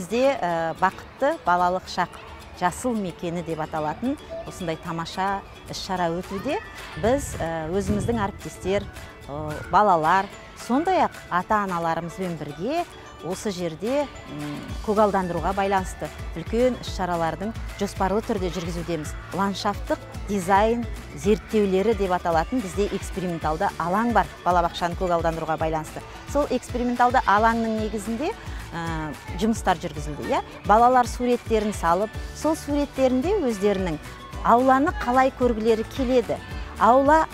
бізде бақытты балалық шақ жасыл мекені деп аталатын осындай тамаша іс шара өтуде. Біз өзіміздің әріптестер балалар сондай ақ ата аналарымызбен бірге осы жерде көгалдандыруға байланысты үлкен іс шаралардың жоспарлы түрде жүргізудеміз. Ландшафттық дизайн зерттеулері деп аталатын бізде эксперименталды алаң бар балабақшаны көгалдандыруға байланысты. Сол эксперименталды алаңның негізінде жұмыстар жүргізілді иә? Балалар суреттерін салып сол суреттерінде өздерінің ауланы қалай көргілері келеді. Аула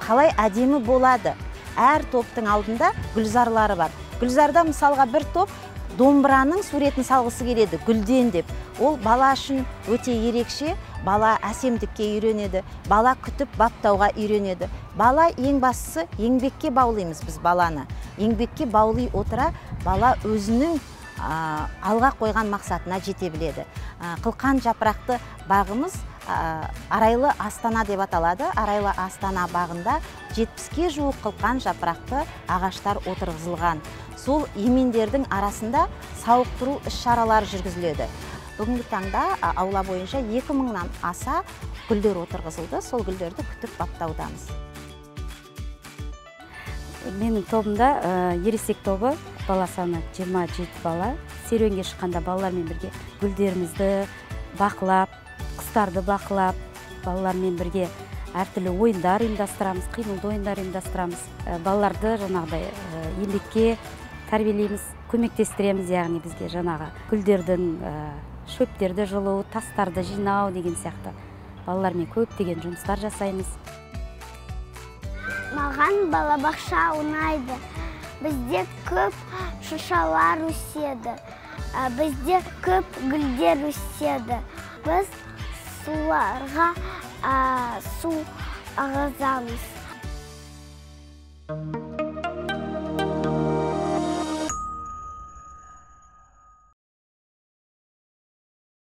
қалай әдемі болады. Әр топтың алдында гүлзарлары бар. Гүлзарда мысалға бір топ домбыраның суретін салғысы келеді гүлден деп. Ол бала үшін өте ерекше бала әсемдікке үйренеді бала күтіп баптауға үйренеді. Бала ең бастысы еңбекке баулимыз біз баланы. Еңбекке баули отыра бала өзінің алға қойған мақсатына жете біледі. Қылқан жапырақты бағымыз арайлы астана деп аталады. Арайлы астана бағында жетпіске жуық қылқан жапырақты ағаштар отырғызылған. Сол емендердің арасында сауықтыру іс шаралары жүргізіледі. Бүгінгі таңда аула бойынша екі мыңнан аса гүлдер отырғызылды. Сол гүлдерді күтіп баптаудамыз. Менің тобымда ересек тобы бала саны 27 бала. Серуенге шыққанда балалармен бірге гүлдерімізді бақылап құстарды бақылап балалармен бірге әртүрлі ойындар ұйымдастырамыз қимылды ойындар ұйымдастырамыз. Балаларды жаңағыдай еңбекке тәрбиелейміз көмектестіреміз яғни бізге жаңағы гүлдердің шөптерді жұлу тастарды жинау деген сияқты. Балалармен көптеген жұмыстар жасаймыз. Маған балабақша ұнайды. Бізде көп шышалар өседі. Бізде көп гүлдер өседі. Біз суларға су ағызамыз.